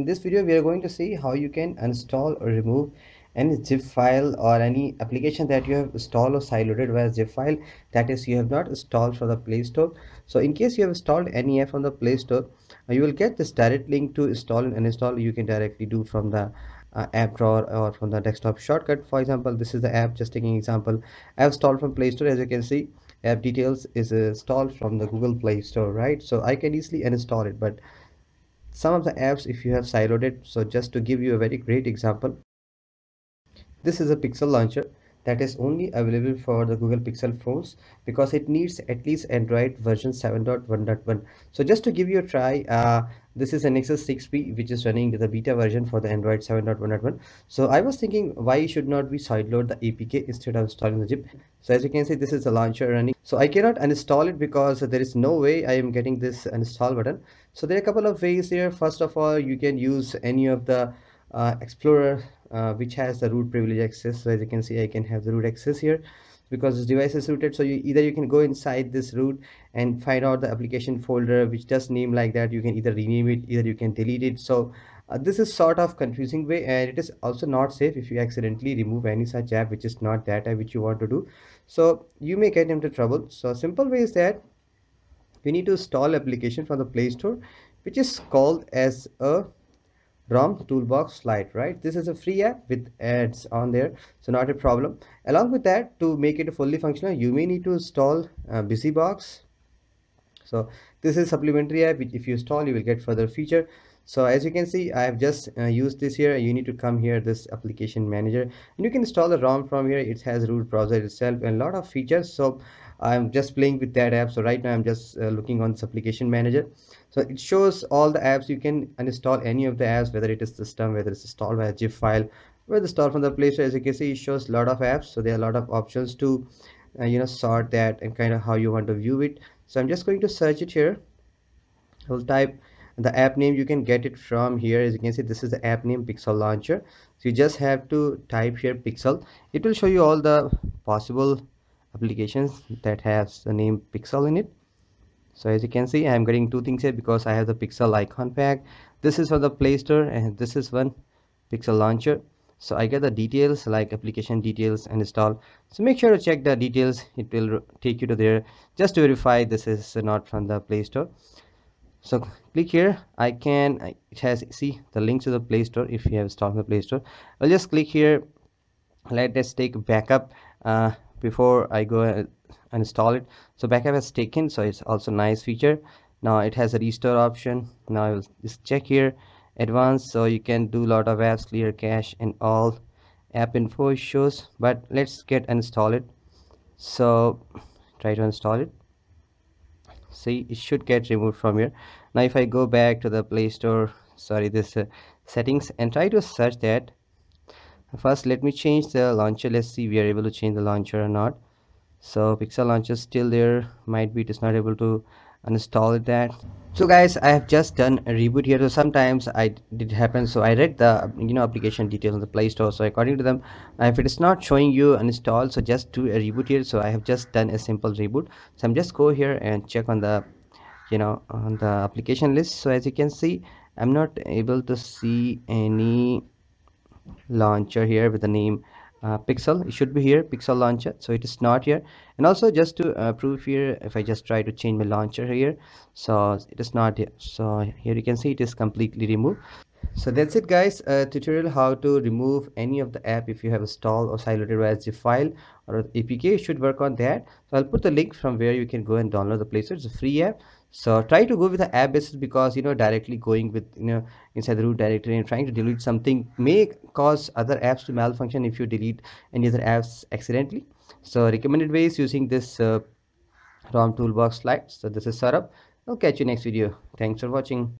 in this video we are going to see how you can install or remove any zip file or any application that you have installed or sideloaded via zip file. That is you have not installed from the play store. So in case you have installed any app from the play store uh, you will get this direct link to install and uninstall. You can directly do from the uh, app drawer or from the desktop shortcut. For example this is the app. Just taking example i have installed from play store. As you can see app details is installed from the google play store right? So i can easily uninstall it but some of the apps if you have siloed it so just to give you a very great example this is a pixel launcher that is only available for the google pixel phones because it needs at least android version 7.1.1 so just to give you a try uh, this is a nexus 6p which is running the beta version for the android 7.1.1 so i was thinking why should not we sideload the apk instead of installing the zip? So as you can see this is the launcher running. So i cannot uninstall it because there is no way i am getting this install button. So there are a couple of ways here. First of all you can use any of the uh, explorer uh, which has the root privilege access so as you can see i can have the root access here. Because this device is rooted so you either you can go inside this root and find out the application folder which does name like that. You can either rename it either you can delete it. So uh, this is sort of confusing way and it is also not safe if you accidentally remove any such app which is not that which you want to do. So you may get into trouble. So simple way is that we need to install application from the play store which is called as a ROM toolbox Lite right? This is a free app with ads on there so not a problem. Along with that to make it fully functional you may need to install uh, busybox so this is supplementary app which if you install you will get further feature so as you can see i have just uh, used this here. You need to come here this application manager and you can install the rom from here. It has root browser itself and a lot of features. So i'm just playing with that app. So right now i'm just uh, looking on this application manager. So it shows all the apps. You can uninstall any of the apps whether it is system whether it's installed by a zip file whether it's installed from the play store. As you can see it shows a lot of apps. So there are a lot of options to uh, you know sort that and kind of how you want to view it. So i'm just going to search it here. I'll type the app name you can get it from here. As you can see this is the app name pixel launcher. So you just have to type here pixel. It will show you all the possible applications that has the name pixel in it. So as you can see i'm getting two things here because i have the pixel icon pack. This is for the play store and this is one pixel launcher. So i get the details like application details and install. So make sure to check the details. It will take you to there. Just to verify this is not from the play store so click here. I can it has see the link to the play store if you have installed the play store. I'll just click here. Let us take backup uh, before I go and install it. So backup has taken so it's also nice feature. Now it has a restore option. Now I will just check here. Advanced so you can do a lot of apps clear cache and all. App info shows but let's get install it. So try to install it see it should get removed from here. Now if i go back to the play store sorry this uh, settings and try to search that first let me change the launcher. Let's see we are able to change the launcher or not. So pixel launcher still there. Might be it is not able to uninstall that. So guys i have just done a reboot here. So sometimes i did happen. So i read the you know application details on the play store. So according to them if it is not showing you uninstall so just do a reboot here. So i have just done a simple reboot. So i'm just go here and check on the you know on the application list. So as you can see i'm not able to see any launcher here with the name uh, pixel. It should be here pixel launcher. So it is not here. And also just to uh, prove here if i just try to change my launcher here so it is not here. So here you can see it is completely removed. So that's it guys. Tutorial how to remove any of the app if you have installed or siloed as a file or apk should work on that. So i'll put the link from where you can go and download the placer it's a free app so try to go with the app basis because you know directly going with you know inside the root directory and trying to delete something may cause other apps to malfunction if you delete any other apps accidentally. So recommended ways using this uh, rom toolbox Lite so this is Saurabh. I'll catch you next video. Thanks for watching